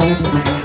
Música